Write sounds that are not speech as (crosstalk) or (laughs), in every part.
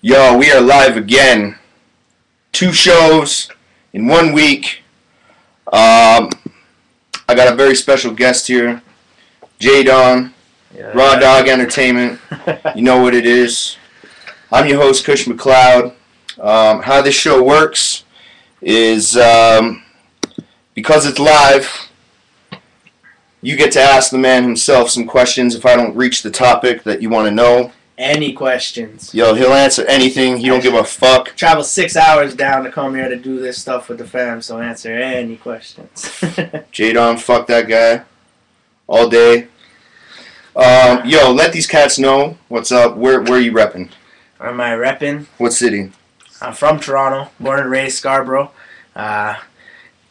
Yo, we are live again. Two shows in one week. Um, I got a very special guest here, J Don, Yeah. Raw Dog Entertainment. (laughs) You know what it is. I'm your host, Kush McLeod. Um, how this show works is um, because it's live, you get to ask the man himself some questions if I don't reach the topic that you want to know. Any questions? Yo, he'll answer anything. He don't give a fuck. Travel six hours down to come here to do this stuff with the fam, so answer any questions. (laughs) J-Don, fuck that guy. All day. Um, yo, let these cats know what's up. Where where you repping? Where am I repping? What city? I'm from Toronto, born and raised Scarborough. Uh,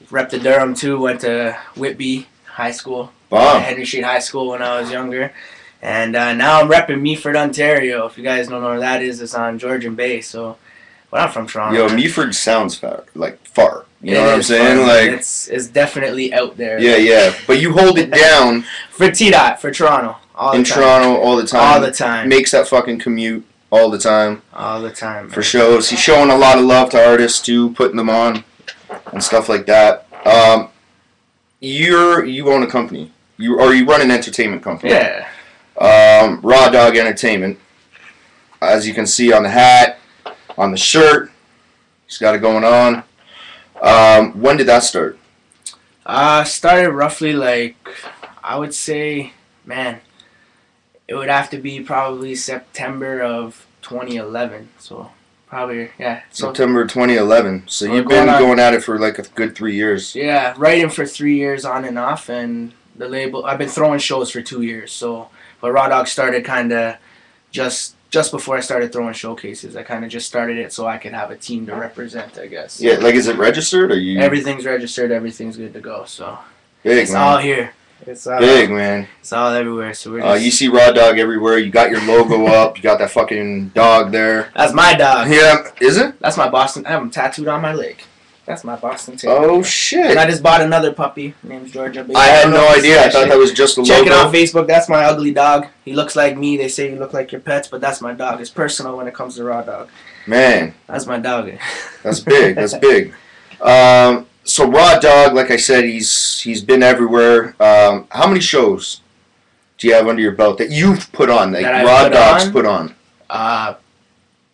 rep the Durham too. Went to Whitby High School, Henry Street High School when I was younger, and uh, now I'm repping Meaford, Ontario. If you guys don't know where that is, it's on Georgian Bay. So, but I'm from Toronto. Yo. Meaford sounds far, like far. You know what I'm saying? fun. Like, it's it's definitely out there. yeah, yeah. But you hold it down (laughs) For T dot for Toronto all in the time. Toronto all the time. all the time, Makes that fucking commute all the time all the time. for shows. He's showing a lot of love to artists too, putting them on and stuff like that. Um, you're you own a company. You or you run an entertainment company. Yeah, um, Raw Dog Entertainment. As you can see on the hat, on the shirt, he's got it going on. Um, when did that start? uh, started roughly like I would say, man, it would have to be probably September of 2011. So probably yeah. September 2011. So you've been going going at it for like a good three years. yeah, writing for three years on and off, and the label. I've been throwing shows for two years. So, but Raw Dog started kind of just just before I started throwing showcases. I kind of just started it so I could have a team to represent. I guess. Yeah, like is it registered or you Everything's registered. Everything's good to go. So big it's all here. It's all Big man. It's all everywhere. So we're Uh, you see Raw Dog everywhere. You got your logo (laughs) up. You got that fucking dog there. that's my dog. Yeah, is it? That's my Boston. I have him tattooed on my leg. That's my Boston Terrier. Oh shit! And I just bought another puppy. name's Georgia. Baby. I had no if you see idea. I thought that was just a Check it logo. out on Facebook. That's my ugly dog. He looks like me. They say you look like your pets, but that's my dog. It's personal when it comes to raw dog. Man, That's my dog. That's big. That's big. Um, so Raw Dog, like I said, he's he's been everywhere. Um, how many shows do you have under your belt that you've put on that, That Raw put Dog's on? put on? Uh,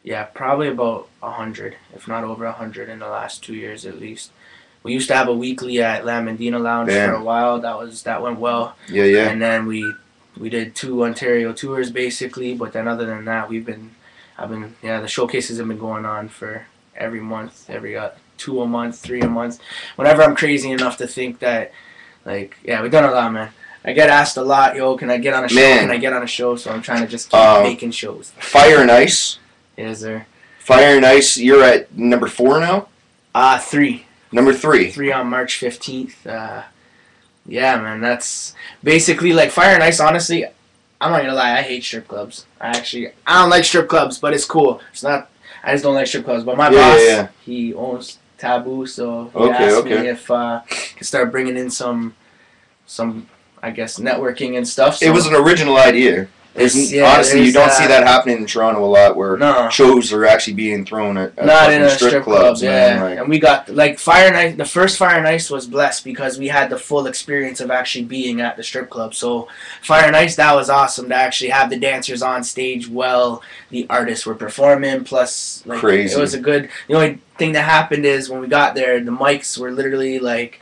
yeah, probably about a hundred, if not over a hundred, in the last two years at least. We used to have a weekly at La Mendina Lounge Damn. for a while. That was that went well. Yeah, yeah. and then we we did two Ontario tours basically. But then other than that, we've been I've been yeah the showcases have been going on for every month, every uh, two a month, three a month. Whenever I'm crazy enough to think that like yeah we've done a lot, man. I get asked a lot, yo, can I get on a show? Man. Can I get on a show? So I'm trying to just keep Uh, making shows. Fire and Ice. Is there? Fire and Ice. You're at number four now. Uh three. Number three. Three on March fifteenth. Uh yeah, man, that's basically like Fire and Ice. Honestly, I'm not gonna lie, I hate strip clubs. I actually I don't like strip clubs, but it's cool. It's not. I just don't like strip clubs. But my Yeah, boss, yeah, yeah. he owns Taboo, so he Okay, asked okay. me if uh, I could start bringing in some, some, I guess networking and stuff. So It was an original idea. There's, Yeah, honestly, you don't see that. that happening in Toronto a lot, where no. shows are actually being thrown at, at Not in a strip, strip, clubs, club, man. yeah. Like, and we got like Fire Night. The first Fire and Ice was blessed because we had the full experience of actually being at the strip club. So Fire and Ice, that was awesome to actually have the dancers on stage while the artists were performing. Plus, like Crazy. it was a good. The only thing that happened is when we got there, the mics were literally like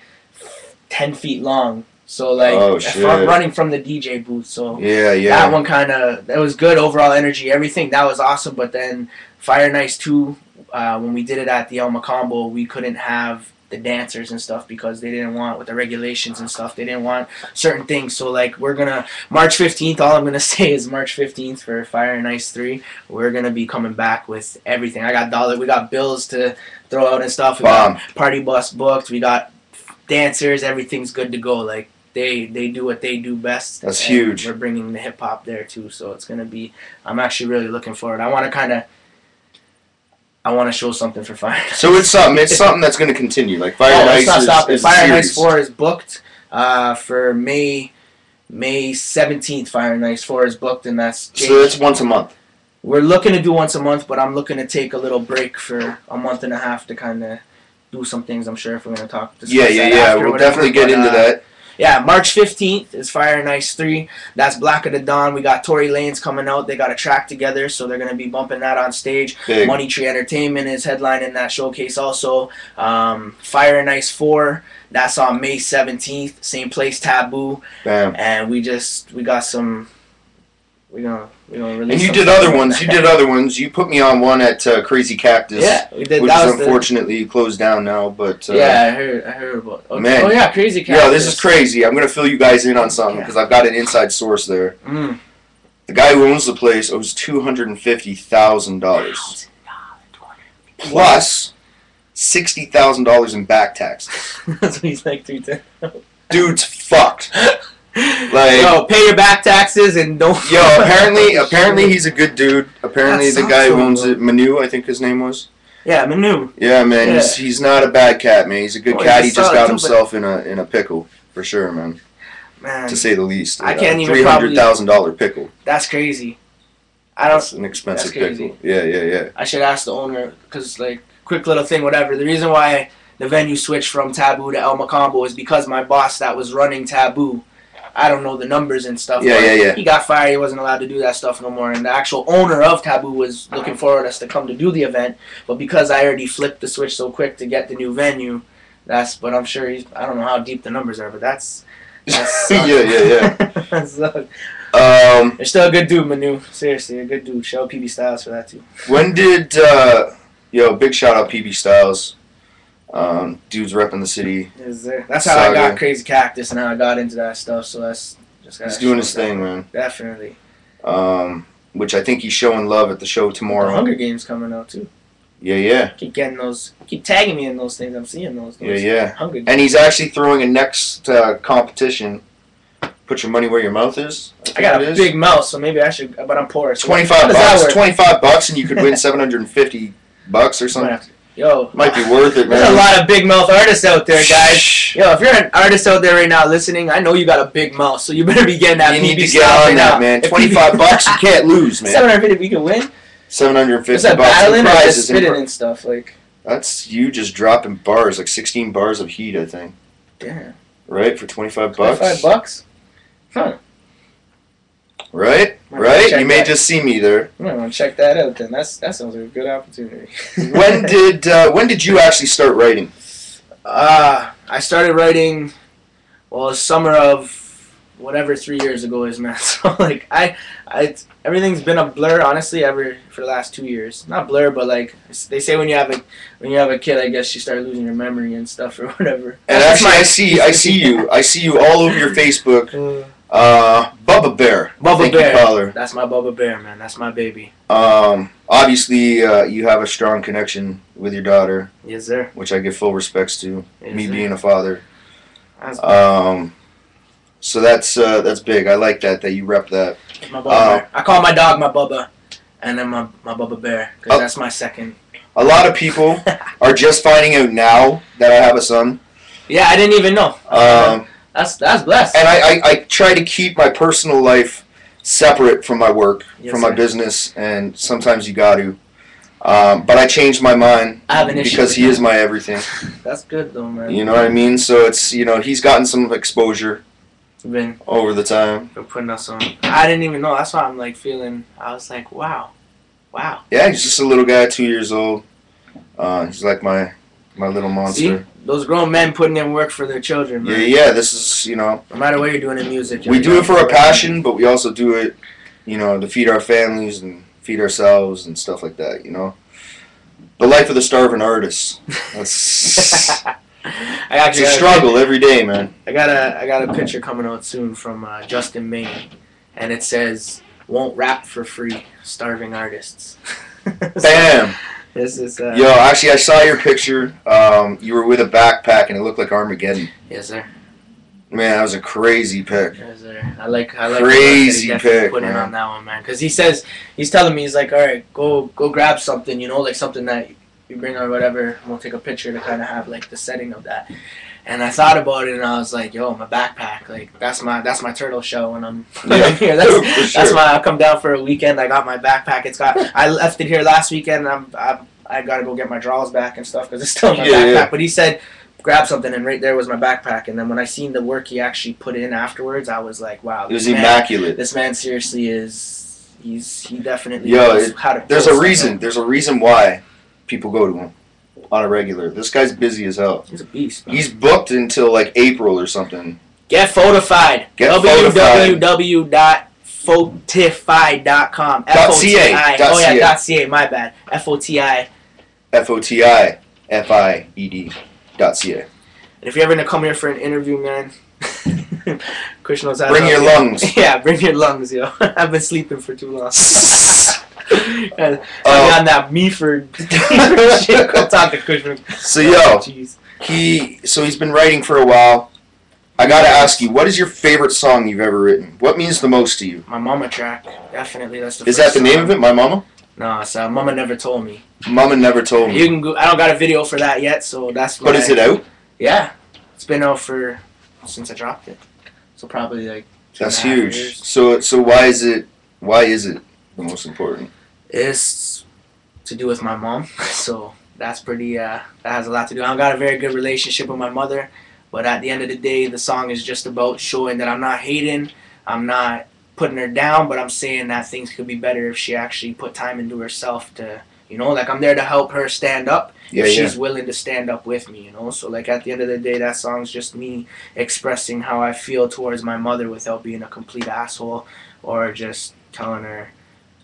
ten feet long. So like Oh. Running from the DJ booth. So yeah, yeah. that one kind of that was good overall energy, everything that was awesome. But then Fire Ice two, uh, when we did it at the El Mocambo, we couldn't have the dancers and stuff because they didn't want with the regulations and stuff. They didn't want certain things. So like we're gonna March fifteenth. All I'm gonna (laughs) say is March fifteenth for Fire and Ice three. We're gonna be coming back with everything. I got dollar. We got bills to throw out and stuff. We Bomb. got party bus booked. We got dancers. Everything's good to go. Like they they do what they do best. That's huge. We're bringing the hip hop there too, so it's gonna be. I'm actually really looking forward. I want to kind of. I want to show something for Fire. So it's something. It's (laughs) something that's going to continue. Like Fire oh, let's not is, is Fire series. Four is booked uh, for May May seventeenth, Fire Ice Four is booked, and that's So it's once a month. we're looking to do once a month, but I'm looking to take a little break for a month and a half to kind of do some things. I'm sure if we're gonna talk. discuss Yeah, yeah, yeah. We'll whatever, definitely get but, into uh, that. Yeah, March 15th is Fire and Ice 3. That's Black of the Dawn. We got Tory Lanez coming out. They got a track together, so they're going to be bumping that on stage. Big. Money Tree Entertainment is headlining that showcase also. Um, Fire and Ice 4, that's on May 17th. Same place, Taboo. Bam. And we just, we got some, we're going to we're gonna release And you did other ones. You did other ones. You put me on one at uh, Crazy Cactus. Yeah, we did. Which that is was the, unfortunately closed down now, but uh, yeah, I heard, I heard about oh, Man. Oh, yeah, Crazy Cactus. yeah, this is crazy. I'm gonna fill you guys in on something because I've got an inside source there. Mm. The guy who owns the place owes two hundred and fifty thousand dollars plus sixty thousand dollars in back taxes. (laughs) That's what he's like three times. Dude's fucked. (laughs) Like Yo, pay your back taxes and don't. yo, (laughs) apparently apparently he's a good dude. Apparently the guy who owns it, Manu, I think his name was. Yeah, Manu. Yeah, man, he's he's not a bad cat, man. He's a good cat. He just got too, himself in a in a pickle for sure, man. Man, To say the least. I can't even Three hundred thousand dollar pickle. that's crazy. I don't. That's an expensive That's pickle. Yeah, yeah, yeah. I should ask the owner because, like, quick little thing, whatever. The reason why the venue switched from Taboo to El Mocambo is because my boss that was running Taboo. I don't know the numbers and stuff. Yeah, yeah, yeah. He got fired. He wasn't allowed to do that stuff no more. And the actual owner of Taboo was looking forward us to come to do the event. But because I already flipped the switch so quick to get the new venue, that's. But I'm sure he's. I don't know how deep the numbers are, but that's. that's (laughs) yeah, yeah, yeah. (laughs) that. Um, You're still a good dude, Manu. Seriously, a good dude. Shout PB Styles for that too. when did uh, yo big shout out PB Styles? Um, dude's repping the city. Is there? That's how I got Crazy Cactus and how I got into that stuff. So that's just He's doing his thing, man. Definitely. Um, which I think he's showing love at the show The tomorrow. Hunger Games coming out too. Yeah, yeah, Keep getting those. Keep tagging me in those things. I'm seeing those. yeah, those yeah. Hunger Games. And he's actually throwing a next uh, competition. Put your money where your mouth is. think I got a is. big mouth, so maybe I should. But I'm poor. So Twenty five bucks. Twenty five bucks, and you could win (laughs) seven hundred and fifty bucks or something. Yo, Might be worth it, man. there's a lot of big mouth artists out there, guys. Yo, if you're an artist out there right now listening, I know you got a big mouth, so you better be getting that. You need to get on right that, now. man. Twenty five bucks, you (laughs) can't lose, man. Seven hundred fifty, we can win. Seven hundred that bucks battling in or just and spitting and stuff? Like, That's you just dropping bars, like sixteen bars of heat, I think. damn, Right for twenty five bucks. five bucks. Huh. Right, right. You may that. just see me there. I'm gonna check that out then. That's that sounds like a good opportunity. (laughs) When did uh, when did you actually start writing? uh I started writing well summer of whatever three years ago is man. (laughs) So like I I everything's been a blur honestly ever for the last two years. Not blur but like they say when you have a when you have a kid I guess you start losing your memory and stuff or (laughs) whatever. And That's actually, my I see I see you I see you all over your Facebook. Uh, Uh, Bubba Bear. Bubba Bear. You. That's my Bubba Bear man. That's my baby. Um, obviously, uh, you have a strong connection with your daughter, Yes sir. which I give full respects to. Yes, me sir. being a father. That's Um, so that's uh, that's big. I like that that you rep that. my Bubba uh, Bear. I call my dog my Bubba, and then my my Bubba Bear because Oh. that's my second. A lot of people (laughs) are just finding out now that I have a son. Yeah, I didn't even know. Um, that's that's blessed. and I, I, I try to keep my personal life separate from my work, Yes, from my sir. business, and sometimes you got to. Um, but I changed my mind I have an issue because he that. is my everything. (laughs) That's good though, man. You know what I mean? So it's you know he's gotten some exposure been, over the time. been putting us on. I didn't even know. That's why I'm like feeling. I was like, wow, wow. Yeah, he's just a little guy, two years old. Uh, he's like my my little monster. See, those grown men putting in work for their children, Yeah, man. yeah. This is you know No matter what you're doing in music, we do it for a passion, but we also do it, you know, to feed our families and feed ourselves and stuff like that. You know, the life of the starving artist. That's (laughs) I it's actually a struggle every day, man. I got a I got a picture coming out soon from uh, Justin Maine, and it says "Won't rap for free, starving artists." (laughs) So, Bam. This is uh, Yo, actually, I saw your picture. Um, you were with a backpack, and it looked like Armageddon. Yes, sir. Man, that was a crazy pic. Yes, sir. I like I like Crazy the work that he pick, put in man. on that one, man. Because he says he's telling me he's like, all right, go go grab something, you know, like something that you bring or whatever. and We'll take a picture to kind of have like the setting of that. And I thought about it, and I was like, "Yo, my backpack, like that's my that's my turtle show when I'm, (laughs) Yeah, here. That's, for that's sure. why I come down for a weekend. I got my backpack. It's got. I left it here last weekend. I'm, I'm I gotta go get my drawers back and stuff because it's still in my Yeah, backpack. yeah. But he said, grab something, and right there was my backpack. And then when I seen the work he actually put in afterwards, I was like, wow, It was man, immaculate. this man seriously is. He's he definitely Yo, knows it- how to. There's a reason. There's a reason why people go to him on a regular. This guy's busy as hell. He's a beast. man. He's booked until like April or something. Get photified. Get www.fotify.com. Dot .ca, F-O-T-I. Oh yeah, dot .ca. My bad. F O T I. F O T I F I E D dot C A. And if you're ever gonna come here for an interview, man, (laughs) Chris knows Bring your lungs. (laughs) Yeah, bring your lungs, yo. (laughs) I've been sleeping for too long. (laughs) and Oh. I'm on that Meaford (laughs) shit. Go talk to Cushman. So yo, oh, Jeez. he so he's been writing for a while. I gotta ask you, what is your favorite song you've ever written? What means the most to you? My mama track, definitely. That's the. Is that the name of it? My mama. No, so Mama never told me. Mama never told me. You can go. I don't got a video for that yet, so that's. But is it out? Yeah, it's been out for since I dropped it, so probably like. That's and a half huge. years. So so why is it why is it the most important? It's to do with my mom, (laughs) so that's pretty. Uh, that has a lot to do. I've got a very good relationship with my mother, but at the end of the day, the song is just about showing that I'm not hating, I'm not putting her down, but I'm saying that things could be better if she actually put time into herself to. You know, like I'm there to help her stand up. Yeah, if yeah. she's willing to stand up with me, you know. So like at the end of the day, that song's just me expressing how I feel towards my mother without being a complete asshole or just telling her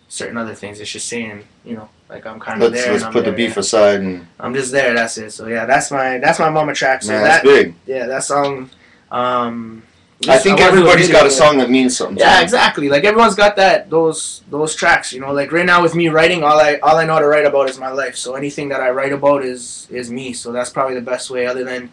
certain other things. It's just saying, you know, like I'm kind of there. let's and I'm put the there, beef aside and I'm just there. That's it. So yeah, that's my that's my mama track. So man, that big. yeah, that song. Um, I think do everybody's got a song that means something. Yeah, exactly. Like everyone's got that those those tracks, you know. Like right now with me writing, all I all I know to write about is my life. So anything that I write about is is me. So that's probably the best way, other than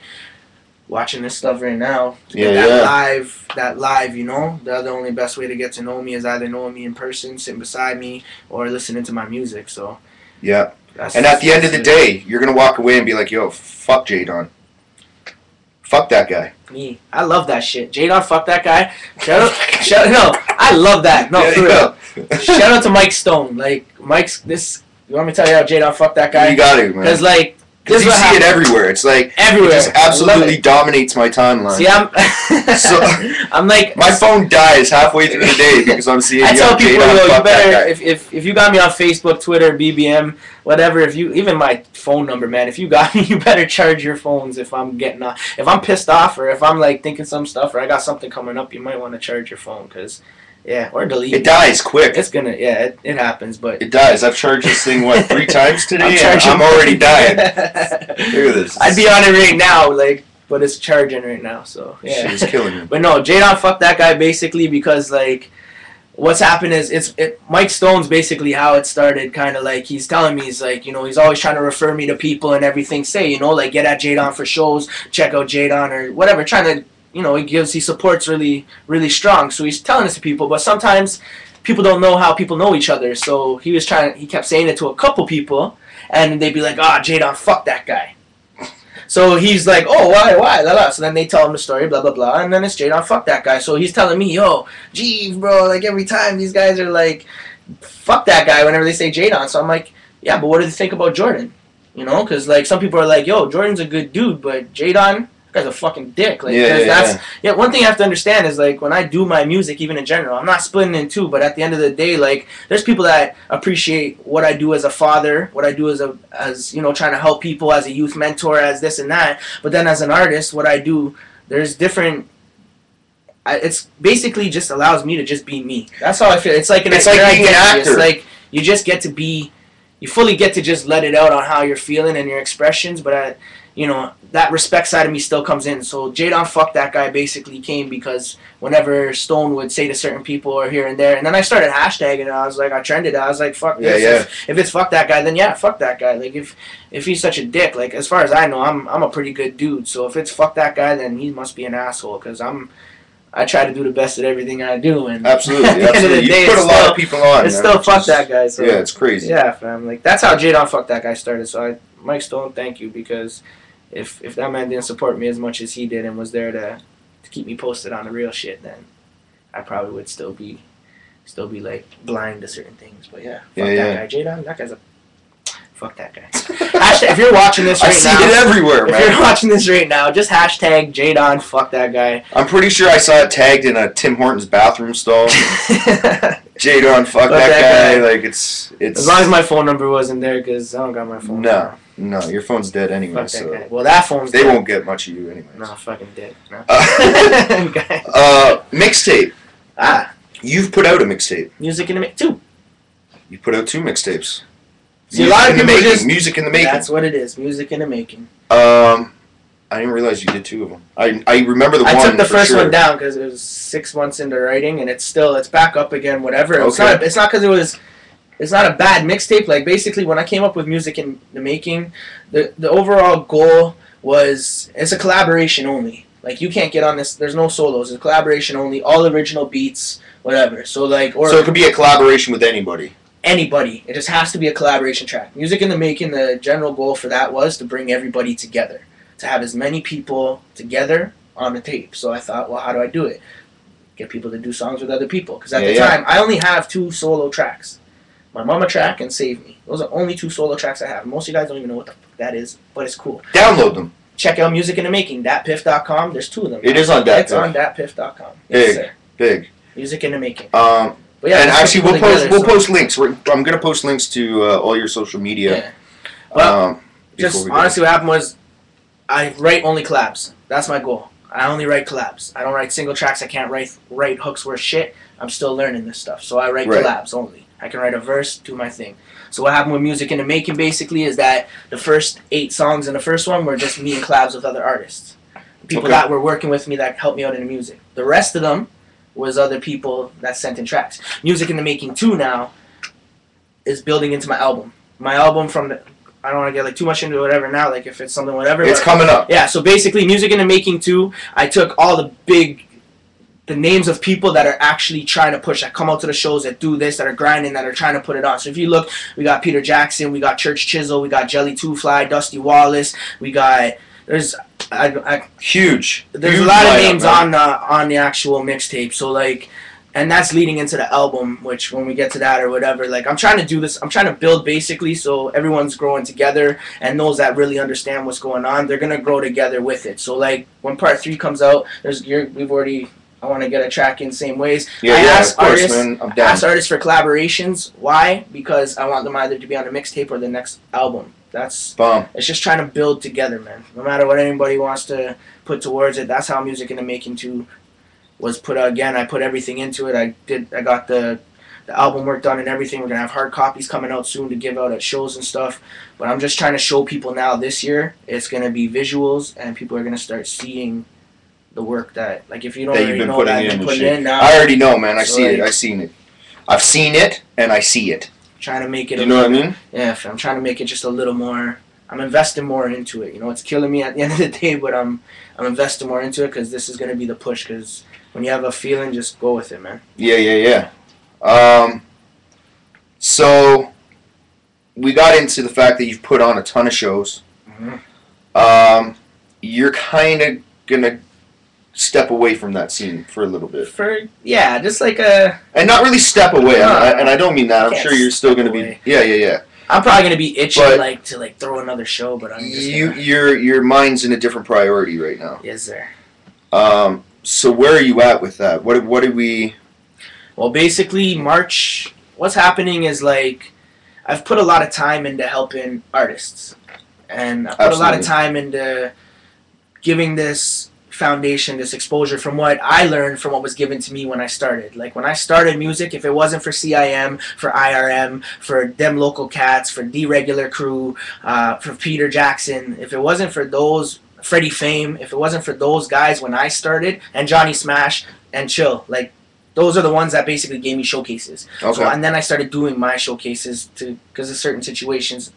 watching this stuff right now. to get Yeah, that yeah. live, that live, you know. The only best way to get to know me is either knowing me in person, sitting beside me, or listening to my music. So Yeah. that's And at the end of the day, you're gonna walk away and be like, "Yo, fuck J Don. Fuck that guy." me. I love that shit. Jadon, fuck that guy. Shout out, (laughs) shout no, I love that. No, Yeah, for real. yeah. (laughs) Shout out to Mike Stone. Like Mike's this. You want me to tell you how Jadon fuck that guy? You got it, man. Because like Because you see what it everywhere. It's like everywhere. it just absolutely it. dominates my timeline. See, I'm. So- (laughs) (laughs) I'm like. my phone dies halfway through the day because I'm seeing I tell people, yo, you better if, if if you got me on Facebook, Twitter, BBM, whatever. If you even my phone number, man. If you got (laughs) me, you better charge your phones. If I'm getting off, if I'm pissed off, or if I'm like thinking some stuff, or I got something coming up, you might want to charge your phone, cause yeah, or delete. It dies quick. It's gonna yeah, it, it happens, but It dies. I've charged this thing what three (laughs) times today. I'm and charging. I'm already dying. (laughs) Look at this. I'd be on it right now, like, but it's charging right now, so yeah. is killing me. But no, Jadon fucked that guy basically because like what's happened is it's it Mike Stone's basically how it started kind of like he's telling me he's like, you know, he's always trying to refer me to people and everything say, you know, like get at Jadon for shows, check out Jadon or whatever, trying to you know, he gives he supports really really strong. So he's telling this to people, but sometimes people don't know how people know each other. So he was trying he kept saying it to a couple people and they'd be like, "Ah, Jadon, fuck that guy." So he's like, oh, why, why, la la. So then they tell him the story, blah blah blah, and then it's Jadon, fuck that guy. So he's telling me, yo, geez, bro, like every time these guys are like, fuck that guy whenever they say Jadon. So I'm like, yeah, but what do they think about Jordan? You know, because like some people are like, yo, Jordan's a good dude, but Jadon, guy's a fucking dick. Like, Yeah, yeah, that's yeah. One thing I have to understand is like when I do my music, even in general, I'm not splitting in two. But at the end of the day, like there's people that appreciate what I do as a father, what I do as a as you know trying to help people as a youth mentor, as this and that. But then as an artist, what I do, there's different. I, it's basically just allows me to just be me. That's how I feel. It's like an It's like being an identity. It's actor. like you just get to be, you fully get to just let it out on how you're feeling and your expressions. But I, you know, that respect side of me still comes in. So Jadon fuck that guy basically came because whenever Stone would say to certain people or here and there, and then I started hashtagging it. I was like, I trended. it. I was like, fuck Yeah, this. yeah. If, if it's fuck that guy, then yeah, fuck that guy. Like if if he's such a dick, like as far as I know, I'm I'm a pretty good dude. So if it's fuck that guy, then he must be an asshole because I'm. I try to do the best at everything I do, and (laughs) Absolutely, at the end of absolutely. the You put a lot still- of people on. it's man, still fuck is- that guy. So Yeah, it's crazy. yeah, fam. Like that's how Jadon fuck that guy started. So I, Mike Stone, thank you because if if that man didn't support me as much as he did and was there to to keep me posted on the real shit, then I probably would still be still be like blind to certain things. But yeah, fuck Yeah, that yeah. guy, Jadon. That guy's a fuck that guy. (laughs) Hashtag, if you're watching this I right see now, it everywhere, if man. you're watching this right now, just hashtag Jadon. Fuck that guy. I'm pretty sure I saw it tagged in a Tim Hortons bathroom stall. (laughs) Jadon, fuck, Fuck that, that guy. guy. Like it's it's. as long as my phone number wasn't there, because I don't got my phone. No, no, your phone's dead anyway, Fuck that so guy. Well, that phone's they dead. won't get much of you anyway. No, fucking dead. No. Uh, (laughs) uh, mixtape. ah, You've put out a mixtape. music in the mix too. You put out two mixtapes. See, a lot of in the people making. just- music in the making. That's what it is. Music in the making. Um, I didn't realize you did two of them. I I remember the I one. I took the first sure. one down because it was six months into writing, and it's still it's back up again. Whatever. It's Okay. not. It's not because it was. It's not a bad mixtape. Like basically, when I came up with music in the making, the the overall goal was it's a collaboration only. Like you can't get on this. There's no solos. It's collaboration only. All original beats, whatever. So like or So it could be a collaboration with anybody. anybody. It just has to be a collaboration track. Music in the Making, the general goal for that was to bring everybody together, to have as many people together on the tape. So I thought, well, how do I do it? Get people to do songs with other people. Because at Yeah, the yeah. time, I only have two solo tracks. My Mama track and Save Me. Those are only two solo tracks I have. Most of you guys don't even know what the fuck that is, but it's cool. Download them. Check out Music in the Making, datpiff.com. There's two of them. It is on that. It's Piff. on datpiff.com. Big. Yes, sir. Big. Music in the Making. Um, But yeah, and actually, we'll post together, we'll so- post links. We're, I'm gonna post links to uh, all your social media. Yeah. Well, um, just honestly what happened was I write only collabs. That's my goal. I only write collabs. I don't write single tracks. I can't write write hooks worth shit. I'm still learning this stuff. So I write Right. collabs only. I can write a verse, do my thing. So what happened with music in the making basically is that the first eight songs in the first one were just me and collabs with other artists. People Okay. that were working with me that helped me out in the music. The rest of them was other people that sent in tracks. Music in the making two now is building into my album. My album from the I don't want to get like too much into whatever now, like if it's something whatever. it's coming up. yeah, so basically, music in the making too. I took all the big, the names of people that are actually trying to push, that come out to the shows, that do this, that are grinding, that are trying to put it on. So if you look, we got Peter Jackson, we got Church Chisel, we got Jelly Two Fly, Dusty Wallace, we got there's I, I Huge. there's Huge a lot of names man. on the on the actual mixtape. So like, and that's leading into the album. Which when we get to that or whatever, like I'm trying to do this. I'm trying to build basically so everyone's growing together and those that really understand what's going on, they're gonna grow together with it. So like when part three comes out, there's you're, we've already. I want to get a track in same ways. Yeah, I yeah, ask of course, artists- man. I'm down. Ask artists for collaborations. Why? Because I want them either to be on the mixtape or the next album. That's Bomb. it's just trying to build together, man. No matter what anybody wants to put towards it, that's how music in the making too was put out. Again, I put everything into it. I did. I got the the album work done and everything. We're gonna have hard copies coming out soon to give out at shows and stuff. But I'm just trying to show people now this year it's gonna be visuals and people are gonna start seeing the work that like if you don't That already know that I've been putting in now. I already know, man. I So, see it. like- I seen it. I've seen it and I see it. trying to make it. You know what I mean? Yeah, I'm trying to make it just a little more. I'm investing more into it. You know, it's killing me at the (laughs) end of the day, but I'm I'm investing more into it because this is gonna be the push. Because when you have a feeling, just go with it, man. Yeah, yeah, yeah. Um, so we got into the fact that you've put on a ton of shows. Mhm. Um, you're kind of gonna step away from that scene for a little bit, For yeah, just like a. and not really step away. No, I- and I don't mean that. I'm sure you're still gonna be. Yeah, yeah, yeah. I'm probably gonna be itching But- like to like throw another show, but I'm just. You, gonna, your your mind's in a different priority right now. yes, sir. Um, so where are you at with that? What what did we? Well, basically, March. What's happening is like, I've put a lot of time into helping artists, and I put a lot of time into giving this foundation, this exposure from what I learned from what was given to me when I started. Like when I started music, if it wasn't for CIM, for IRM, for them local cats, for D regular Crew, uh, for Peter Jackson, if it wasn't for those. Freddie Fame, if it wasn't for those guys when I started, and Johnny Smash and Chill, like those are the ones that basically gave me showcases. Okay. So and then I started doing my showcases to because of certain situations.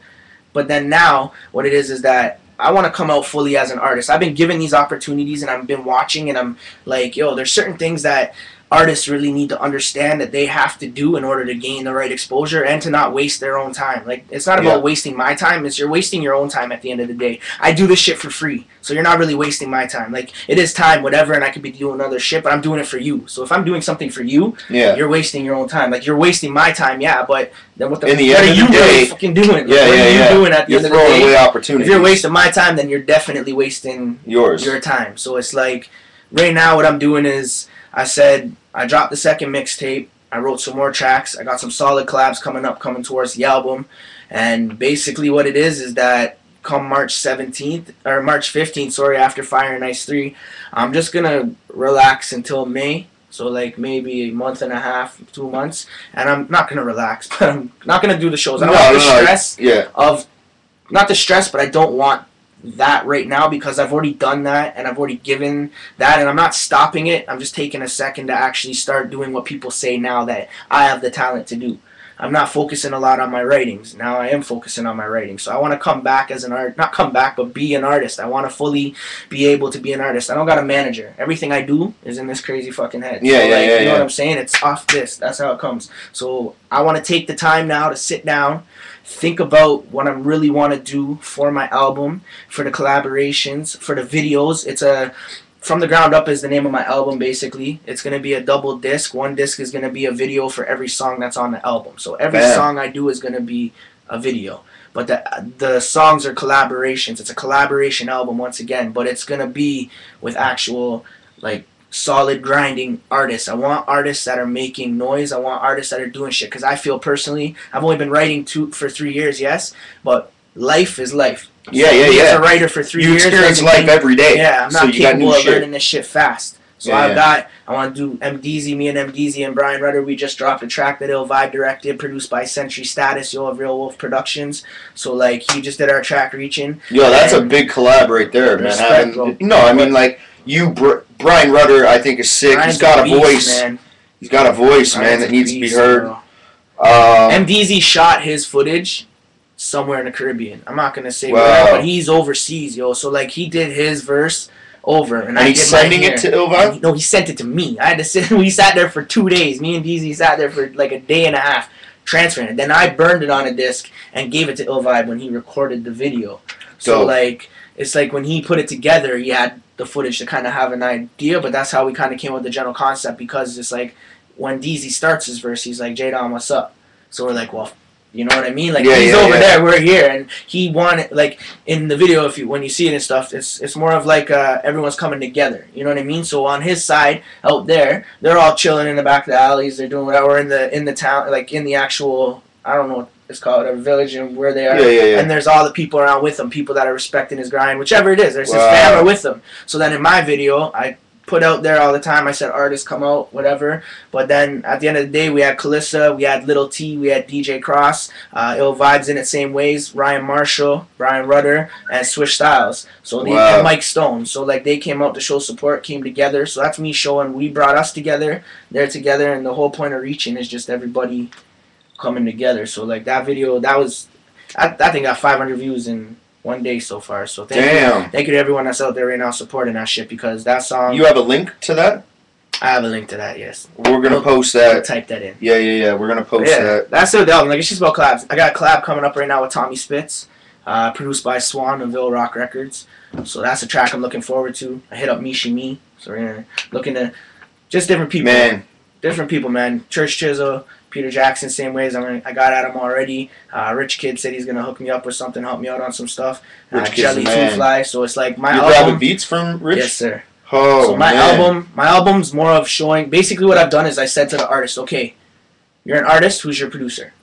But then now what it is is that I want to come out fully as an artist. I've been given these opportunities and I've been watching and I'm like, yo, there's certain things that artists really need to understand that they have to do in order to gain the right exposure and to not waste their own time. Like it's not about Yeah. wasting my time, it's you're wasting your own time at the end of the day. I do this shit for free. So you're not really wasting my time. Like it is time, whatever, and I could be doing other shit, but I'm doing it for you. So if I'm doing something for you, Yeah. you're wasting your own time. Like you're wasting my time, yeah, but then what the In the what end are you the really fucking doing? Like, Yeah, what yeah, are you yeah. doing at the You're end of the throwing day? away If you're wasting my time, then you're definitely wasting yours. your time. So it's like right now what I'm doing is I said I dropped the second mixtape. I wrote some more tracks. I got some solid collabs coming up, coming towards the album. And basically what it is is that come March 17th or March 15th, sorry, after Fire and Ice 3, I'm just gonna relax until May. So like maybe a month and a half, two months, and I'm not gonna relax, (laughs) but I'm not gonna do the shows. I don't No, want the no, no. yeah. of not the stress, but I don't want that right now because I've already done that and I've already given that and I'm not stopping it. I'm just taking a second to actually start doing what people say now that I have the talent to do. I'm not focusing a lot on my writings. Now I am focusing on my writing. So I want to come back as an art, not come back, but be an artist. I want to fully be able to be an artist. I don't got a manager. Everything I do is in this crazy fucking head. Yeah, so yeah, like, yeah, You know yeah. what I'm saying? It's off this. That's how it comes. So I want to take the time now to sit down, think about what I really want to do for my album, for the collaborations, for the videos. It's a from the ground up is the name of my album basically. It's gonna be a double disc. One disc is gonna be a video for every song that's on the album. So every Bam. song I do is gonna be a video. But the the songs are collaborations. It's a collaboration album once again, but it's gonna be with actual like solid grinding artists. I want artists that are making noise. I want artists that are doing shit. Cause I feel personally, I've only been writing two for three years, yes, but life is life. Yeah, yeah, me As yeah. a writer for three You years, experience doesn't life every day. yeah, I'm so not you got capable new of shit. learning this shit fast. So Yeah, I've yeah. got, I want to do MDZ, me and MDZ and Brian Rudder. We just dropped a track that Ill Vibe directed, produced by Century Status, yo, of Real Wolf Productions. So like, he just did our track Reaching. Yo, that's a big collab right there, man. No, I mean like you, Br- Brian Rudder. I think is sick. Brian's He's got a beast, voice. man. He's got a voice, man, that needs to be heard. bro. Um, MDZ shot his footage somewhere in the Caribbean. I'm not gonna say Wow. where, but he's overseas, yo. So like, he did his verse over, and, and I he's sending it to Ilva. he- no, he sent it to me. I had to sit. (laughs) We sat there for two days. Me and DZ sat there for like a day and a half transferring it. Then I burned it on a disc and gave it to Ill Vibe when he recorded the video. So Dope. like, it's like when he put it together, he had the footage to kind of have an idea. But that's how we kind of came up with the general concept because it's like when DZ starts his verse, he's like, "Jadon, what's up?" So we're like, "Well." You know what I mean? Like Yeah, he's yeah, over yeah. there, we're here, and he wanted like in the video. If you when you see it and stuff, it's it's more of like uh, everyone's coming together. You know what I mean? So on his side out there, they're all chilling in the back of the alleys. They're doing whatever in the in the town, like in the actual I don't know what it's called a village and where they are. Yeah, yeah, yeah. And there's all the people around with him, people that are respecting his grind, whichever it is. There's his Wow. family with him. So then in my video, I put out there all the time. I said artists come out, whatever. But then at the end of the day, we had Calissa, we had Little T, we had DJ Cross, uh, Ill Vibes in it same ways, Ryan Marshall, Brian Rudder, and Swish Styles. So they Wow. Mike Stone. So like they came out to show support, came together. So that's me showing we brought us together, they're together, and the whole point of reaching is just everybody coming together. So like that video, that was I, that thing got 500 views in one day so far. So thank you, thank you to everyone that's out there right now supporting that shit because that song. You have a link to that? I have a link to that. Yes, We're gonna We'll- post that. type that in. Yeah, yeah, yeah. We're gonna post yeah, that. that's it. Album. Like it's just about collabs. I got a collab coming up right now with Tommy Spitz, uh, produced by Swan and Ville Rock Records. So that's a track I'm looking forward to. I hit up Mishi Me. So we're gonna looking to just different people. Man, different people, man. Church Chisel, Peter Jackson, same ways. I'm gonna, I got at him already. Uh, Rich Kid said he's gonna hook me up with something, help me out on some stuff. Uh, Rich Jelly. Two Fly. So it's like my you're album. grabbing beats from Rich. Yes, sir. Oh so my man. album, my album's more of showing. Basically, what I've done is I said to the artist, okay, you're an artist. Who's your producer?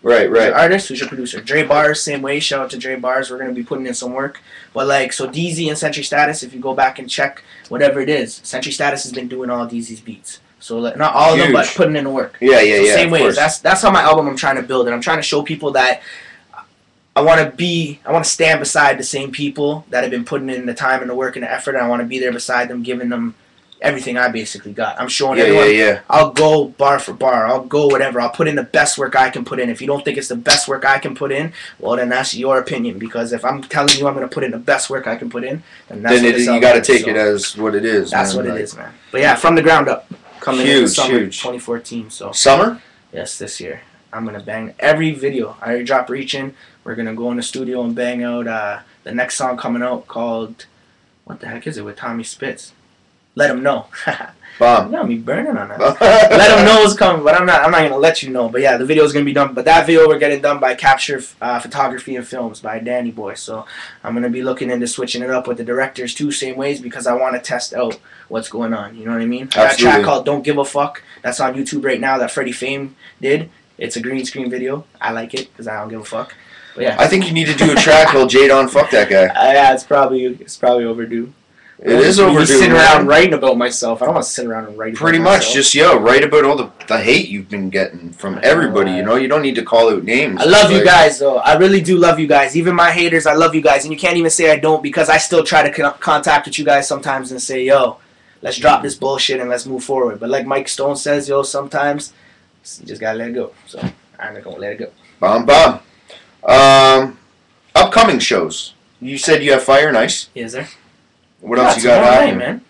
Right, You're right. an artist. Who's your producer? Dre Bars, same way. Shout out to Dre Bars. We're gonna be putting in some work. But like, so DZ and Century Status. If you go back and check whatever it is, Century Status has been doing all DZ's beats. So like, not all of them, but putting in the work. Yeah, yeah, So yeah. same way. That's that's how my album I'm trying to build, and I'm trying to show people that I want to be, I want to stand beside the same people that have been putting in the time and the work and the effort, and I want to be there beside them, giving them everything I basically got. I'm showing yeah, everyone. yeah, yeah. I'll go bar for bar. I'll go whatever. I'll put in the best work I can put in. If you don't think it's the best work I can put in, well then that's your opinion. Because if I'm telling you I'm gonna put in the best work I can put in, then that's Then what it, you got to take So it as what it is. That's man. what Like, it is, man. But yeah, from the ground up. Coming in the Huge, summer huge. 2014. So Summer? yes, this year I'm gonna bang every video. I already dropped reaching. We're gonna go in the studio and bang out uh, the next song coming out called what the heck is it with Tommy Spitz? Let him know. (laughs) Bomb. no, me burning on that. (laughs) let him know it's coming, but I'm not. I'm not gonna let you know. But yeah, the video is gonna be done. But that video we're getting done by Capture uh, Photography and Films by Danny Boy. So I'm gonna be looking into switching it up with the directors too, same ways because I want to test out what's going on. You know what I mean? I got a track called "Don't Give a Fuck" that's on YouTube right now that Freddie Fame did. It's a green screen video. I like it because I don't give a fuck. But yeah, I think you need to do a track called Jadon Fuck That Guy. (laughs) Uh, yeah, it's probably it's probably overdue. It is Me overdue. Sitting man. around writing about myself. I don't want to sit around and write. about Pretty much, myself. just yo, write about all the, the hate you've been getting from everybody. You know, you don't need to call out names. I love you Like, guys though. I really do love you guys. Even my haters, I love you guys, and you can't even say I don't because I still try to con- contact with you guys sometimes and say, "Yo, let's drop this bullshit and let's move forward." But like Mike Stone says, yo, sometimes you just gotta let it go. So I'm not gonna let it go. Bomb bomb. Um, upcoming shows. You said you have Fire and Ice. Is there? What else you got night, man?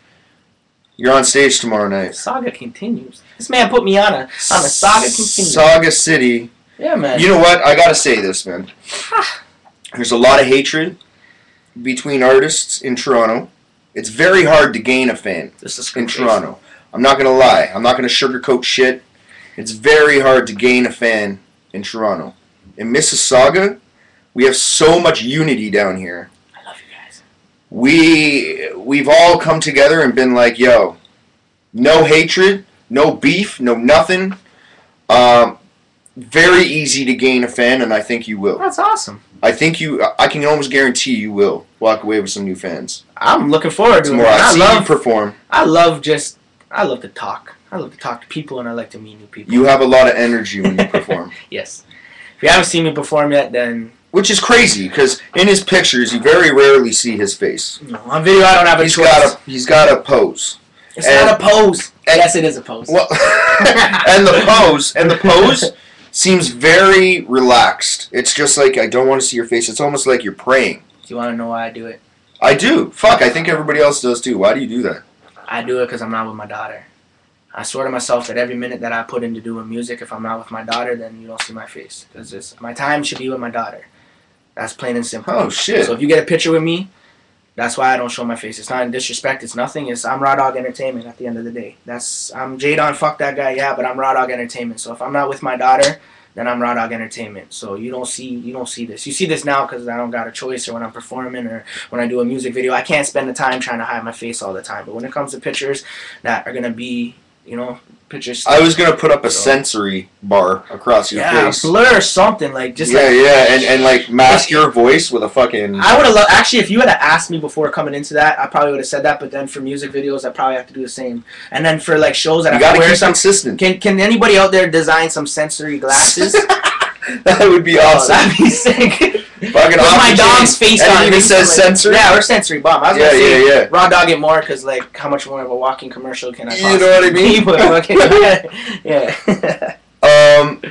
You're on stage tomorrow night. Saga continues. This man put me on a on a saga continues. Sauga City. yeah, man. You know what? I gotta say this, man. There's a lot of hatred between artists in Toronto. It's very hard to gain a fan this is in. Toronto. I'm not gonna lie. I'm not gonna sugarcoat shit. It's very hard to gain a fan in Toronto. In Mississauga, we have so much unity down here. I love you guys. We we've all come together and been like, yo, no hatred, no beef, no nothing. Um, very easy to gain a fan, and I think you will. That's awesome. I think you. I can almost guarantee you will walk away with some new fans I'm looking forward to it. I I love perform. I love just I love to talk. I love to talk to people and I like to meet new people. You have a lot of energy when you (laughs) perform. Yes. If you haven't seen me perform yet, then Which is crazy because in his pictures you very rarely see his face. know, on video I don't have a He's choice. got a he's got a pose. it's and- not a pose. yes, it is a pose. Well, (laughs) and the pose and the pose (laughs) seems very relaxed. It's just like I don't want to see your face. It's almost like you're praying. Do you want to know why I do it? I do. Fuck, I think everybody else does too. Why do you do that? I do it because I'm not with my daughter. I swear to myself that every minute that I put into doing music, if I'm not with my daughter, then you don't see my face. Because my time should be with my daughter. That's plain and simple. Oh shit. So if you get a picture with me, that's why I don't show my face. It's not in disrespect. It's nothing. It's I'm Raw Dog Entertainment at the end of the day. That's I'm Jadon. Fuck that guy. Yeah, but I'm Raw Dog Entertainment. So if I'm not with my daughter, then I'm Raw Dog Entertainment. So you don't see you don't see this. You see this now because I don't got a choice, or when I'm performing, or when I do a music video. I can't spend the time trying to hide my face all the time. But when it comes to pictures that are gonna be, you know, pictures. I was gonna put up a So- sensory bar across your yeah, face. blur or something like just yeah, like yeah, and, and like mask your voice with a fucking. I would have loved. Actually, if you had asked me before coming into that, I probably would have said that. But then for music videos, I probably have to do the same. And then for like shows that you I gotta wear keep some. consistent. Can Can anybody out there design some sensory glasses? (laughs) that would be Oh, awesome. that'd be sick. Fucking my dog's face And on. it even says sensory? Yeah, or sensory bomb. I was Yeah, gonna say yeah, yeah. raw dog it more because like how much more of a walking commercial can I? You know what I mean? be? But (laughs) fucking- (laughs) yeah. Um,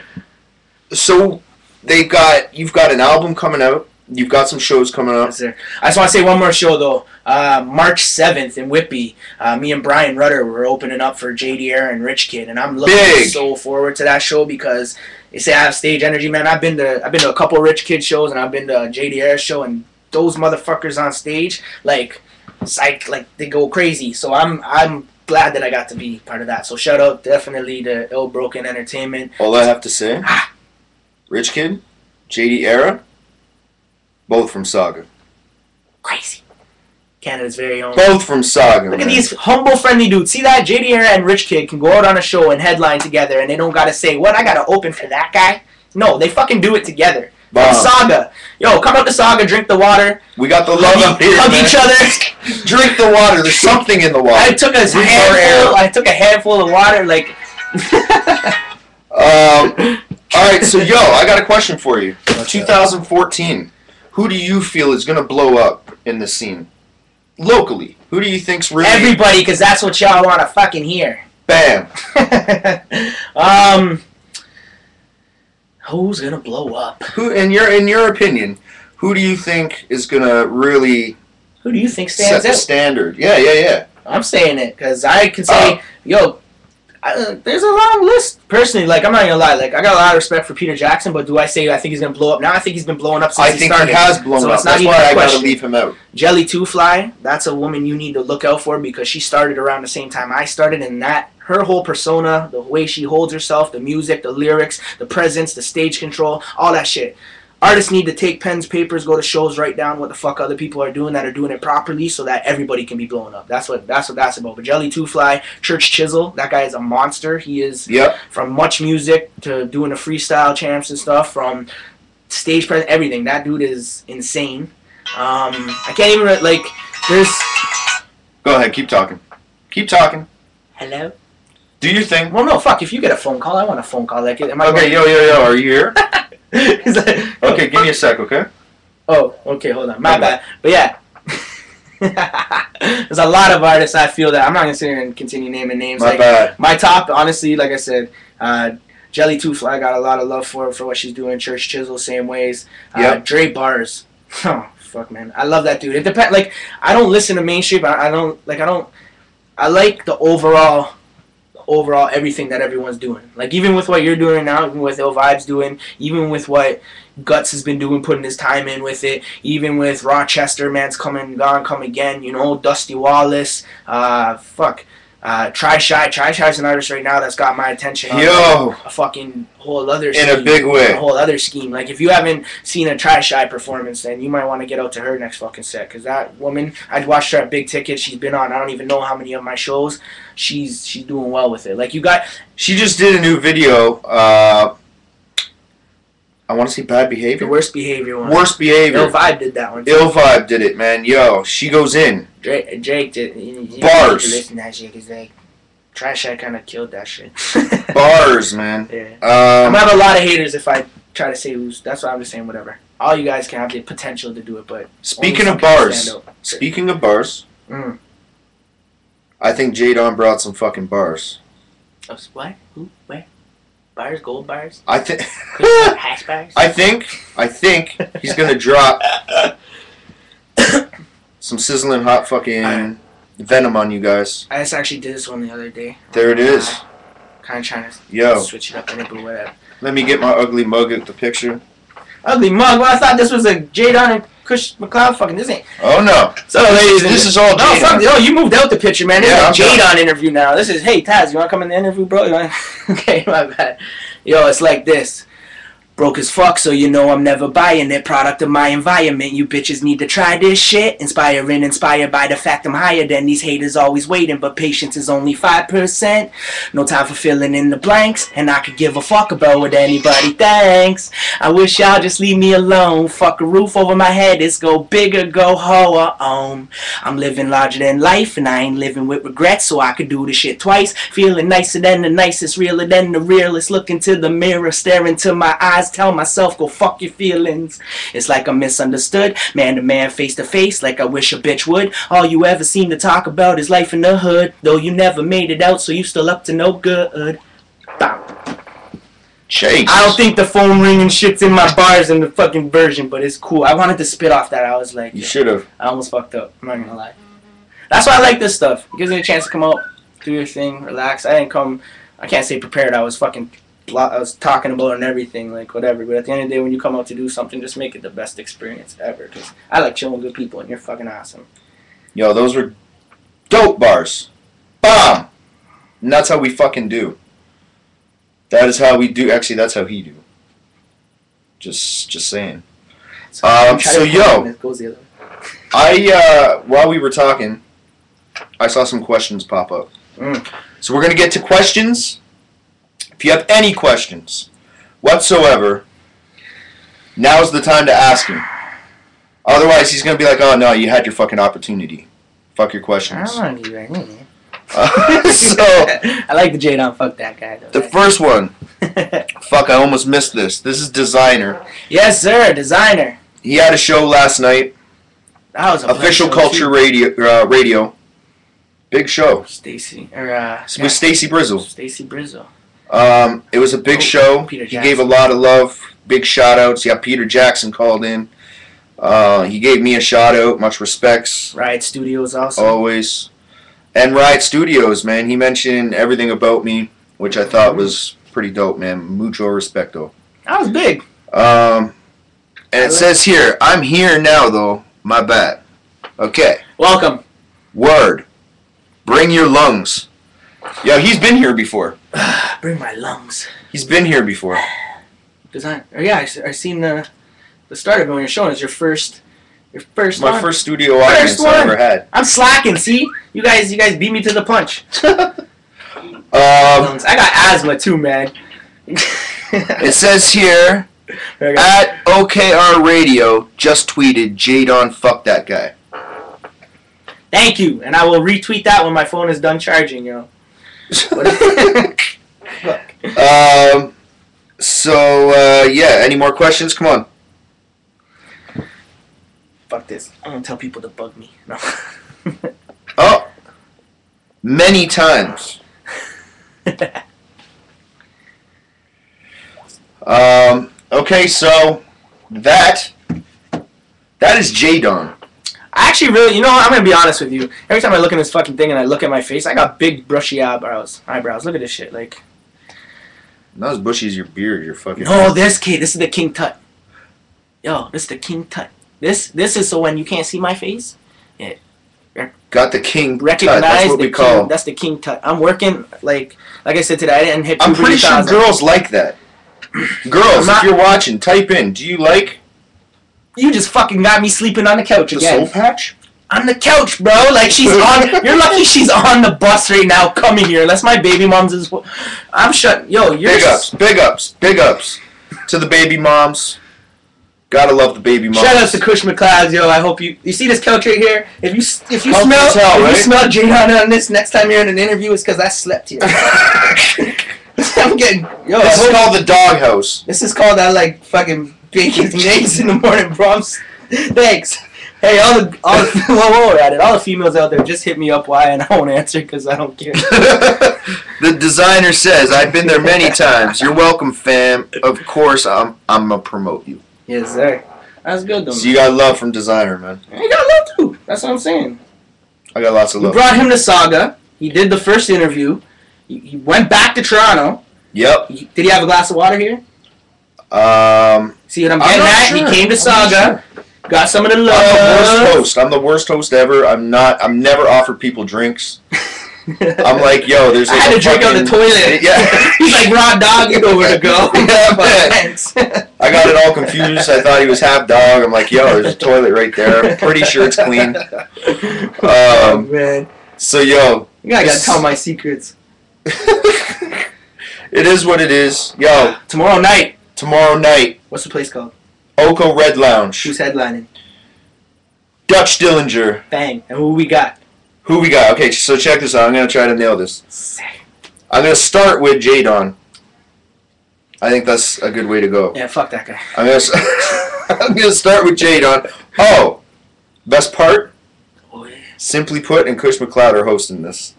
so they've got you've got an album coming out. You've got some shows coming up. Yes. I just want to say one more show though. Uh, March seventh in Whitby, uh, me and Brian Rudder were opening up for JD Era and Rich Kid, and I'm looking Big. so forward to that show because they say I have stage energy, man. I've been to I've been to a couple Rich Kid shows, and I've been to a JD Era show, and those motherfuckers on stage, like, psych, like they go crazy. So I'm I'm glad that I got to be part of that. So shout out definitely to Ill Broken Entertainment. All I have to say, Ah. Rich Kid, JD Era, both from Sauga. Crazy. Canada's very own. Both from Sauga. Look at these humble, friendly dudes. See that? JD Era and Rich Kid can go out on a show and headline together, and they don't gotta say, "What? I gotta open for that guy." No, they fucking do it together. From Bomb. Sauga, yo, come out to Sauga, drink the water, We got the love hug, up here, hug man. each other. (laughs) Drink the water. There's something in the water. I took a handful. I took a handful of water, like. (laughs) Um, all right, so yo, I got a question for you. 2014. Who do you feel is gonna blow up in the scene locally? Who do you think's really Everybody, because that's what y'all want to fucking hear. bam? (laughs) um, who's gonna blow up? Who, in your in your opinion, who do you think is gonna really Who do you think set the out? standard? Yeah, yeah, yeah. I'm saying it because I can say, yo, I, uh, there's a long list. Personally, like I'm not gonna lie, like I got a lot of respect for Peter Jackson, but do I say I think he's gonna blow up now? I think he's been blowing up since I he think started. he has blown So up. it's not That's even why I gotta leave him out. Jelly Two Fly, that's a woman you need to look out for because she started around the same time I started, and that her whole persona, the way she holds herself, the music, the lyrics, the presence, the stage control, all that shit. Artists need to take pens, papers, go to shows, write down what the fuck other people are doing that are doing it properly, so that everybody can be blown up. That's what that's what that's about. But Jelly Two Fly, Church Chisel, that guy is a monster. He is Yep. from much music to doing the freestyle champs and stuff, from stage presence, everything. That dude is insane. Um, I can't even like. There's Go ahead. Keep talking. Keep talking. hello. Do your thing. Well, no, fuck. If you get a phone call, I want a phone call. Like, am I? Okay, yo, yo, yo. Are you here? (laughs) (laughs) He's like- Okay, give me a sec, okay? Oh, okay. Hold on. My Okay. bad. But yeah. (laughs) There's a lot of artists I feel that I'm not gonna sit here and continue naming names. My like, bad. my top, honestly, like I said, uh, Jelly Two Fly I got a lot of love for for what she's doing. Church Chisel, same ways. Uh, Yep. Dre Bars, (laughs) oh fuck man, I love that dude. It depends. Like I don't listen to mainstream. I, I don't like. I don't. I like the overall, overall everything that everyone's doing. Like even with what you're doing now, even with Ill Vibes doing, even with what Guts has been doing, putting his time in with it. Even with Rochester, man's coming, gone, come again. You know, Dusty Wallace. Uh, fuck. Uh, Try Shy. Try Shy's an artist right now that's got my attention. on, Yo. like, a fucking whole other scheme, In a big way. A whole other scheme. Like if you haven't seen a Try Shy performance, then you might want to get out to her next fucking set. Cause that woman, I watched her at Big Ticket. She's been on. I don't even know how many of my shows. She's she's doing well with it. Like you got She just did a new video. Uh, I want to see bad the behavior. worst behavior one. Worst behavior. Ill Vibe did that one. too. Ill Vibe did it, man. Yo, she goes in. Drake, Drake did. You, you Bars. to listen to that shit because like, Trash Shy kind of killed that shit. (laughs) Bars, man. Yeah. I'm Um, gonna have a lot of haters if I try to say who's. That's why I'm just saying whatever. All you guys can have the potential to do it, but speaking of bars, speaking of bars, Mm. I think Jadon brought some fucking bars. Oh, what? Who? Where? Bars? Gold bars? I think. Hash bars? (laughs) I think. I think he's gonna drop some sizzling hot fucking venom on you guys. I just actually did this one the other day. There it is. Kind of trying to Yo, switch it up a little but whatever. let me get my ugly mug at the picture. Ugly mug. Well, I thought this was a Jadon and Kush McLeod. Fucking this ain't. Oh no, So, ladies, and this is all No, fuck, oh, you moved out the picture, man. This Yeah, is a I'm Jadon interview now. This is, hey, Taz, you want to come in the interview, bro? (laughs) Okay, my bad. Yo, it's like this. Broke as fuck, so you know I'm never buying it. Product of my environment. You bitches need to try this shit. Inspiring, inspired by the fact I'm higher than these haters always waiting, but patience is only 5%. No time for filling in the blanks, and I could give a fuck about what anybody thinks. I wish y'all just leave me alone. Fuck a roof over my head, it's go bigger, go hoa on. Um. I'm living larger than life, and I ain't living with regrets, so I could do the shit twice. Feeling nicer than the nicest, realer than the realest. Look into the mirror, staring to my eyes, tell myself, go fuck your feelings. It's like I'm misunderstood, man to man, face to face, like I wish a bitch would. All you ever seem to talk about is life in the hood, though you never made it out, so you still up to no good. I don't think the phone ringing shit's in my bars in the fucking version, but it's cool. I wanted to spit off that. I was like, you should have. I almost fucked up. I'm not gonna lie. That's why I like this stuff. It gives me a chance to come out, do your thing, relax. I didn't come. I can't say prepared. I was fucking. I was talking about and everything, like whatever. But at the end of the day, when you come out to do something, just make it the best experience ever. Cause I like chilling with good people, and you're fucking awesome. Yo, those were dope bars. Bomb. And that's how we fucking do. That is how we do. Actually, that's how he do. Just, just saying. Um, so, yo. Goes the other way. I uh, while we were talking, I saw some questions pop up. Mm. So we're gonna get to questions. If you have any questions whatsoever, now's the time to ask him. Otherwise, he's gonna be like, "Oh no, you had your fucking opportunity. Fuck your I questions." don't want to be right. Uh, (laughs) so (laughs) I like the J Don. Fuck that guy though. the first one, (laughs) fuck, I almost missed this. This is designer. yes, sir. Designer. He had a show last night. That was a Official Culture too. Radio. Uh, radio. Big show Stacy or uh, with Stacy Brizzle. Stacy Brizzle. Um, it was a big Oh, show. Peter he Jackson. gave a lot of love, big shout outs. Yeah, Peter Jackson called in. Uh, he gave me a shout out, much respects, Riot Studios also. always. and Riot Studios, man. He mentioned everything about me, which I thought was pretty dope, man. Mucho respecto. That was big. Um, and it says here, I'm here now, though. My bad. Okay. Welcome. Word. Bring your lungs. Yo, he's been here before. (sighs) Bring my lungs. He's been here before. (sighs) Design. Or yeah, I, I seen the the start of it when you're showing us your first your first My one. first studio audience I one. ever had. I'm slacking. See, you guys, you guys beat me to the punch. (laughs) Um. I got asthma too, man. it says here (laughs) at OKR Radio just tweeted Jadon fuck that guy. Thank you, and I will retweet that when my phone is done charging, yo. Um, so uh, yeah, any more questions? Come on. Fuck this. I'm gonna tell people to bug me. No. (laughs) Oh, many times. (laughs) Um, okay, so that that is Jadon. I actually really, you know, what? I'm gonna be honest with you. Every time I look in this fucking thing and I look at my face, I got big brushy eyebrows. Eyebrows. Look at this shit. Like, Not as bushy as your beard. You're fucking. no, this kid. This is the king tut. Yo, this is the king tut. This this is so when you can't see my face, Got the king. recognize tut. That's what the we king. call. That's the king tut. I'm working like like I said today. I didn't hit. I'm pretty sure thousand. girls like that. (clears throat) Girls, not- if you're watching, type in. Do you like You just fucking got me sleeping on the couch the again. soul patch? on the couch, bro. Like she's on. (laughs) You're lucky she's on the bus right now, coming here. Unless my baby mom's is. I'm shut. Yo, you're. Big ups, big ups, big ups to the baby moms. Gotta love the baby moms. Shout out to Kush McLeod, yo. I hope you you see this couch right here. If you if you smell as hell, if right? you smell Jadon on this next time you're in an interview, it's because I slept here. (laughs) (laughs) I'm getting yo. This is called the doghouse. this is called I like fucking bacon and eggs in the morning, bro. I'm Thanks. Hey, all the all the, (laughs) whoa, whoa, we're at it. All the females out there, just hit me up. Why? And I won't answer because I don't care. (laughs) the designer says, "I've been there many times. You're welcome, fam. Of course, I'm I'm gonna promote you. Yes, sir. That's good though. So you got love from designer, man. You got love too. That's what I'm saying. I got lots of We love. brought him to Sauga. He did the first interview. He, he went back to Toronto. Yep. He- did he have a glass of water here? Um, See what I'm I'm getting at? sure. He came to I'm Sauga. Got some of the love. I'm the worst host. I'm the worst host ever. I'm not. I'm never offered people drinks. (laughs) I'm like, yo, there's I had a to drink on the toilet. (laughs) Yeah. (laughs) He's like, raw dog, you know where to go. Yeah. Thanks. I got it all confused. I thought he was half dog. I'm like, yo, there's a toilet right there. I'm pretty sure it's clean. oh, Um, man. So, yo, You gotta, gotta tell my secrets. it is what it is. Yo, Tomorrow night. Tomorrow night, What's the place called? Oko Red Lounge, Who's headlining? Dutch Dillinger. Bang. And who we got? Who we got? Okay, so check this out. I'm gonna try to nail this. I'm gonna start with Jadon. I think that's a good way to go. Yeah, fuck that guy. I'm gonna, s- (laughs) I'm gonna start with Jadon. Oh, best part. Oh, yeah. Simply put, and Kush McLeod are hosting this.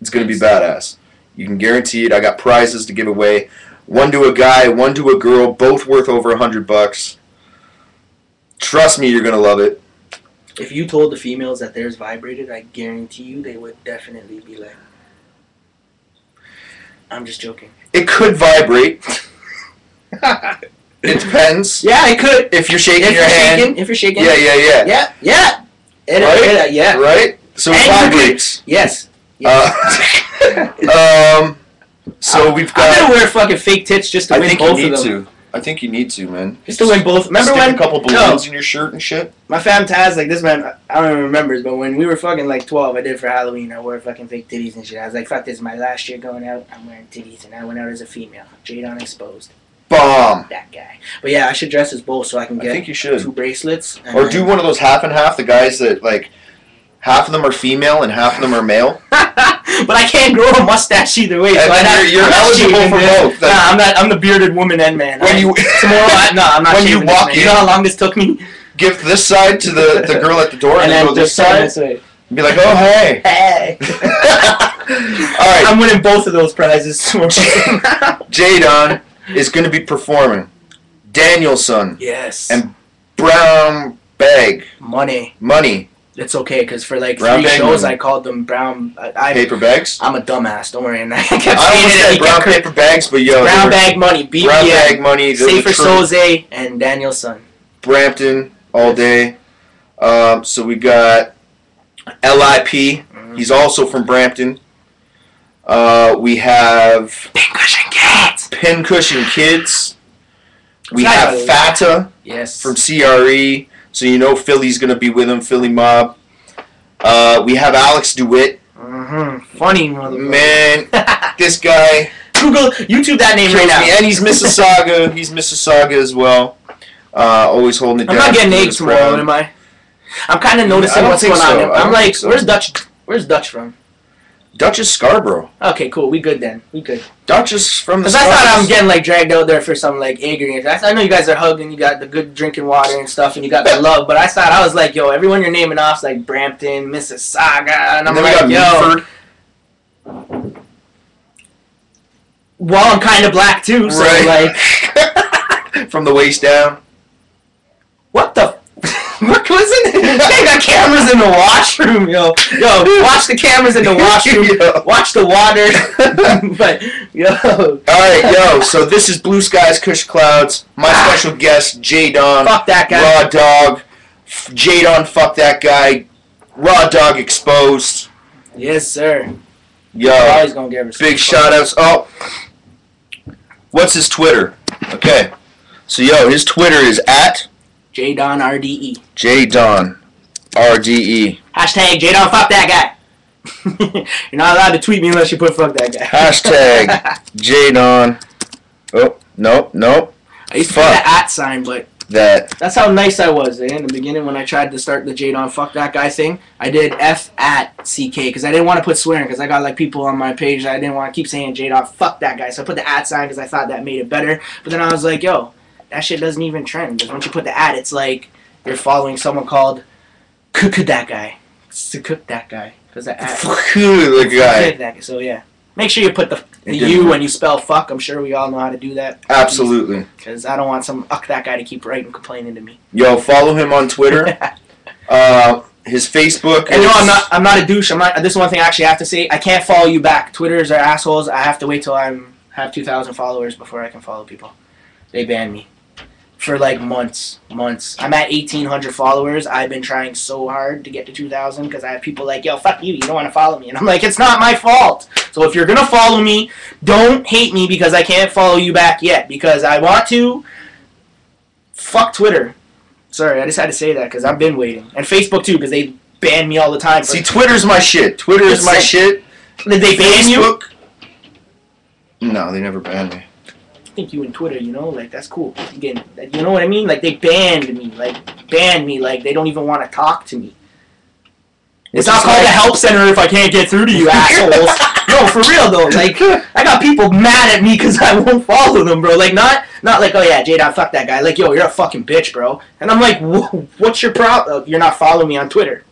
It's gonna be badass. You can guarantee it. I got prizes to give away. One to a guy, one to a girl, both worth over a hundred bucks. Trust me, you're gonna love it. If you told the females that theirs vibrated, I guarantee you they would definitely be like, I'm just joking. It could vibrate. (laughs) It depends. yeah, it could. If you're shaking If your you're hand. shaking, if you're shaking. Yeah, yeah, yeah. Yeah, yeah. It, Right? it- yeah. Right? So it And you vibrates. Yes. Uh, (laughs) um, so we've got. I'm gonna wear fucking fake tits just to I win think you both need of them. to. I think you need to, man. Just to win both. Remember Stick when a couple No. balloons in your shirt and shit? my fam Taz, like this man, I- I don't even remember, but when we were fucking like 12, I did for Halloween. I wore fucking fake titties and shit. I was like, fuck this, is my last year going out. I'm wearing titties, and I went out as a female. Jadon exposed. Bomb. That guy. But yeah, I should dress as both so I can get. I think you should. two bracelets. Or do one of those half and half. The guys that like half of them are female and half of them are male. (laughs) but I can't grow a mustache either way. So you're- you're eligible for both. Nah, I'm not. I'm the bearded woman and man. When I- you (laughs) tomorrow, I, no, I'm not. when you walk in- you know how long this took me, give this side to the, the (laughs) girl at the door and, and then go this side and be like, oh hey. Hey. All right, I'm winning both of those prizes tomorrow. Jadon is going to be performing. Daniel Son yes. And Brown Bag money. Money it's okay because for like Brown three shows. I called them brown. I, I Paper bags. I'm a dumbass. Don't worry. And (laughs) I kept I almost it. said brown paper bags, but yo, brown bag money. BBM. brown bag money. Safer. Soze and Daniel Son. Brampton all day. Um, so we got LIP. Mm-hmm. He's also from Brampton. Uh, we have Pincushion Kids. Pincushion Kids. We have Fata Yes. from CRE. So you know Philly's gonna be with him. Philly Mob. Uh, we have Alex DeWitt. Mm-hmm. Funny motherfucker. Man, (laughs) this guy Google YouTube that name right now. me, and he's Mississauga. (laughs) he's Mississauga as well. Uh, always holding it I'm down. not getting eggs tomorrow, am I? I'm kind of noticing what's going so. on. I'm like, so. where's Dutch? Where's Dutch from? Dutch is Scarborough. Okay, cool. We good then. We good. Duchess from the. Because I thought I was Scarborough. getting like dragged out there for some like ignorance. I, I know you guys are hugging, you got the good drinking water and stuff, and you got the love. But I thought I was like, yo, everyone you're naming off is like Brampton, Mississauga, and I'm And like, yo, Milford. well, I'm kind of black too, so like, like (laughs) from the waist down. what the. (laughs) Was it? They got cameras in the washroom, yo. Yo, watch the cameras in the washroom. (laughs) Yo. Watch the water. (laughs) but yo, All right, yo. So this is Blue Skies, Kush Clouds. My Ah. special guest, J Don, fuck that guy. Raw Dog. J Don, fuck that guy. Raw Dog exposed. Yes, sir. Yo, Always gonna give us big shout outs. Oh, what's his Twitter? Okay, so yo, his Twitter is at J Don R D E. J Don, R D E. Hashtag J Don fuck that guy. (laughs) You're not allowed to tweet me unless you put fuck that guy. Hashtag (laughs) J Don. Oh, nope, nope. I used to put the at sign, but That that's how nice I was eh? in the beginning when I tried to start the J Don fuck that guy thing. I did F at CK because I didn't want to put swearing because I got like people on my page that I didn't want to keep saying J Don fuck that guy. So I put the at sign because I thought that made it better. But then I was like, yo, that shit doesn't even trend. Because once you put the ad, it's like you're following someone called Cook that guy. To cook that guy. Because the at. the guy. That guy. So yeah. Make sure you put the, the U when you spell fuck. I'm sure we all know how to do that. Absolutely. Because I don't want some uck that guy to keep writing complaining to me. Yo, follow him on Twitter. (laughs) Uh, his Facebook. And is, no, I'm not. I'm not a douche. I'm not. This is one thing I actually have to say. I can't follow you back. Twitters are assholes. I have to wait till I'm have 2,000 followers before I can follow people. They ban me for like months, months. I'm at 1,800 followers. I've been trying so hard to get to 2,000 because I have people like, yo, fuck you. You don't want to follow me, and I'm like, it's not my fault. So if you're gonna follow me, don't hate me because I can't follow you back yet because I want to. Fuck Twitter. Sorry, I just had to say that because I've been waiting, and Facebook too because they ban me all the time. See, Twitter's my shit. Twitter is my like- shit. Did they ban you? No, they never banned me. Think you in Twitter, you know, like that's cool. Again, you know what I mean? Like they banned me, like banned me, like they don't even want to talk to me. It's not called like- a help center if I can't get through to you (laughs) assholes. no, for real though. Like I got people mad at me because I won't follow them, bro. Like not not like oh yeah, J Dot, fuck that guy. Like yo, you're a fucking bitch, bro. And I'm like, what's your problem? Oh, you're not following me on Twitter.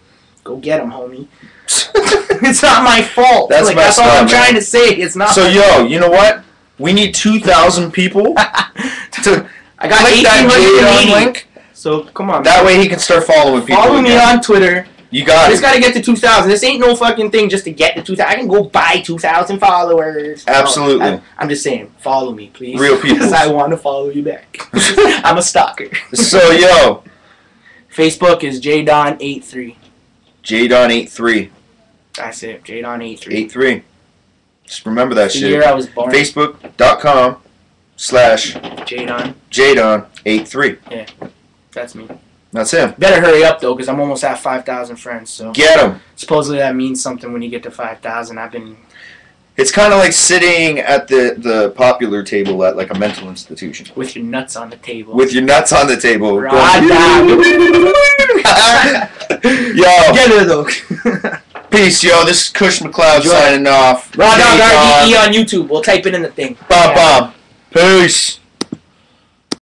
Go get him, homie. (laughs) it's not my fault. That's like that's all I'm man. trying to say. It's not. So yo, you know what? We need two thousand people (laughs) to I got click that 1880. J link. So come on. That way he can start following people. Follow me again. on Twitter. You got just it. gotta get to 2,000. This ain't no fucking thing just to get to 2,000. I can go buy 2,000 followers. No, Absolutely. I, am just saying, follow me, please. Real people. (laughs) Because I want to follow you back. (laughs) I'm a stalker. So yo, Facebook is jdon83. JDon83. That's it, jdon83. 83. Just remember that The shit. year I was born. Facebook.com slash Jdon. JDon83. That's me. That's him. Better hurry up though, because I'm almost at 5,000 friends. So Get him. supposedly that means something when you get to 5,000. I've been It's kind of like sitting at the, the popular table at like a mental institution. with your nuts on the table. With your nuts on the table. Right (laughs) (laughs) Yo, Get it though. (laughs) peace, yo. This is Kush McLeod Enjoy. signing off. Dog RDE on YouTube. We'll type it in the thing. Bomb, bomb. Peace.